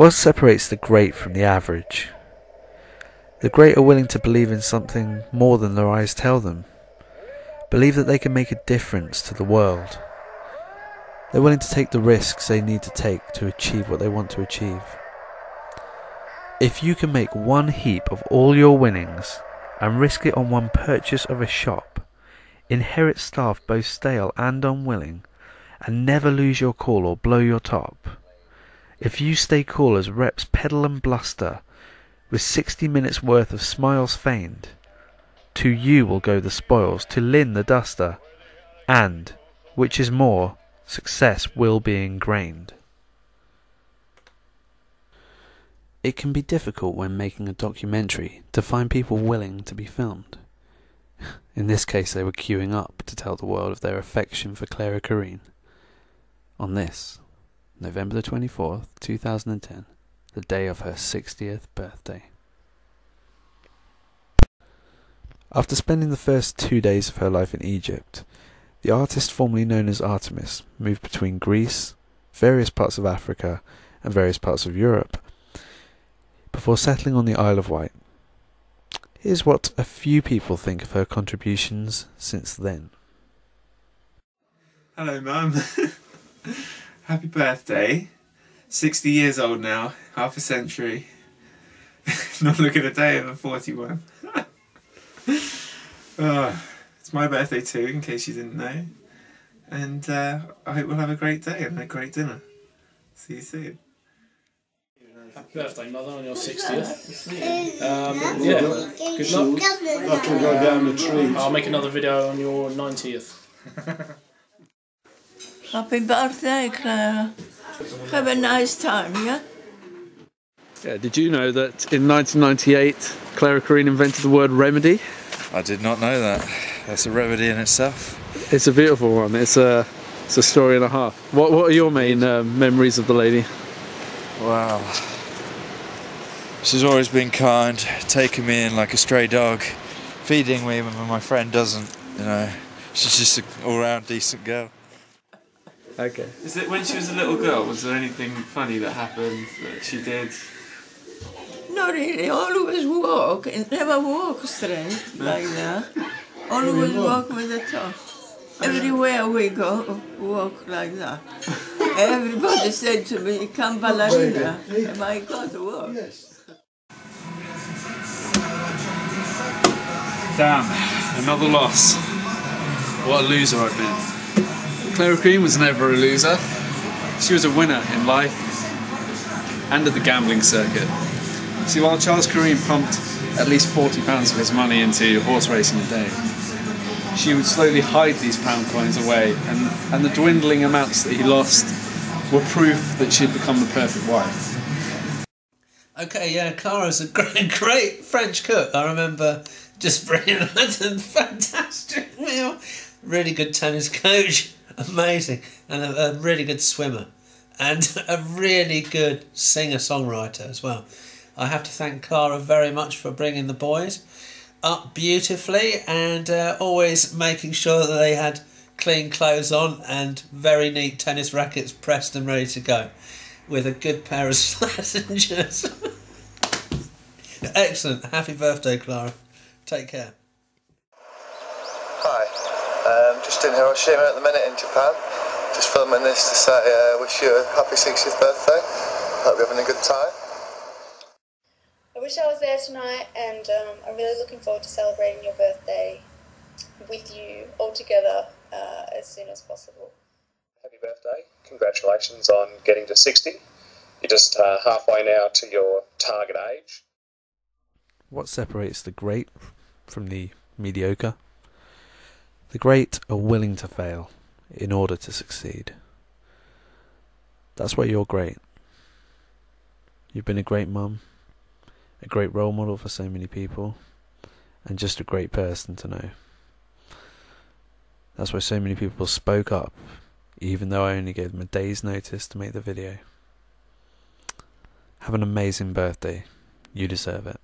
What separates the great from the average? The great are willing to believe in something more than their eyes tell them. Believe that they can make a difference to the world. They're willing to take the risks they need to take to achieve what they want to achieve. If you can make one heap of all your winnings and risk it on one purchase of a shop, inherit staff both stale and unwilling, and never lose your cool or blow your top, if you stay cool as reps pedal and bluster, with sixty minutes worth of smiles feigned, to you will go the spoils, to Lynn the duster, and, which is more, success will be ingrained. It can be difficult when making a documentary to find people willing to be filmed. In this case, they were queuing up to tell the world of their affection for Clara Kureen. On this, November the 24th, 2010, the day of her 60th birthday. After spending the first two days of her life in Egypt, the artist formerly known as Artemis moved between Greece, various parts of Africa, and various parts of Europe before settling on the Isle of Wight. Here's what a few people think of her contributions since then. Hello, Mum. Happy birthday. 60 years old now, half a century. Not looking a day over 41. oh, it's my birthday too, in case you didn't know. And uh, I hope we'll have a great day and a great dinner. See you soon. Happy birthday, Mother, on your 60th. Um, yeah, good luck. I can go down the tree. I'll make another video on your 90th. Happy birthday, Clara. Have a nice time, yeah? Yeah, did you know that in 1998 Clara Kureen invented the word remedy? I did not know that. That's a remedy in itself. It's a beautiful one. It's a it's a story and a half. What what are your main uh, memories of the lady? Wow. She's always been kind, taking me in like a stray dog, feeding me when my friend doesn't. You know, she's just an all-round decent girl. Okay. Is it when she was a little girl? Was there anything funny that happened that she did? Not really. Always walk and never walk straight like that. Always walk with the top. Everywhere we go, walk like that. Everybody said to me, come ballerina. And I got to walk. Damn, another loss. What a loser I've been. Clara Kureen was never a loser. She was a winner in life and at the gambling circuit. See, while Charles Kureen pumped at least £40 of his money into horse racing a day, she would slowly hide these pound coins away, and, and the dwindling amounts that he lost were proof that she had become the perfect wife. Okay, yeah, Clara's a great, great French cook. I remember just bringing her a fantastic meal. Really good tennis coach, amazing, and a, a really good swimmer, and a really good singer songwriter as well. I have to thank Clara very much for bringing the boys up beautifully and uh, always making sure that they had clean clothes on and very neat tennis rackets pressed and ready to go with a good pair of slashers. Excellent. Happy birthday, Clara. Take care. Hi, um, just in Hiroshima at the minute in Japan. Just filming this to say uh, wish you a happy 60th birthday. Hope you're having a good time. I wish I was there tonight, and um, I'm really looking forward to celebrating your birthday with you all together uh, as soon as possible. Happy birthday. Congratulations on getting to 60. You're just uh, halfway now to your target age. What separates the great from the mediocre? The great are willing to fail in order to succeed. That's why you're great. You've been a great mum, a great role model for so many people, and just a great person to know. That's why so many people spoke up, even though I only gave them a day's notice to make the video. Have an amazing birthday. You deserve it.